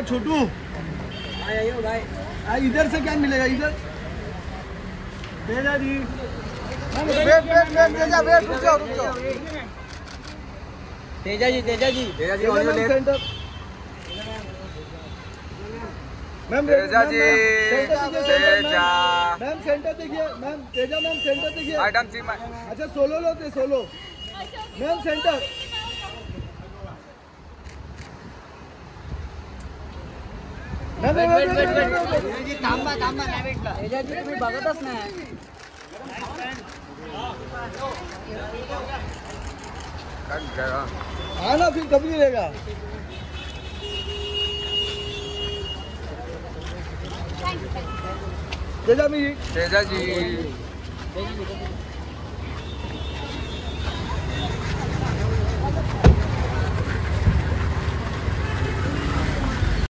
अरे छोटू। आ, इधर से क्या मिलेगा इधर? Teja ji. Wait wait wait Teja wait रुक जाओ रुक जाओ। Teja ji Teja ji Teja ji on your ma'am left centre. Ma'am Teja ji. Teja ma'am. Centre देखिए मैम तेजा मैम सेंटर देखिए। सी माय अच्छा सोलो लो solo. Ma'am centre ma'am wait wait wait wait Tejaji थांबा थांबा नाही भेटला तेजाजी तुम्ही बघतच नाही हाँ ना फिर कभी रहेगा तेजा मी तेजा जी तेजाजी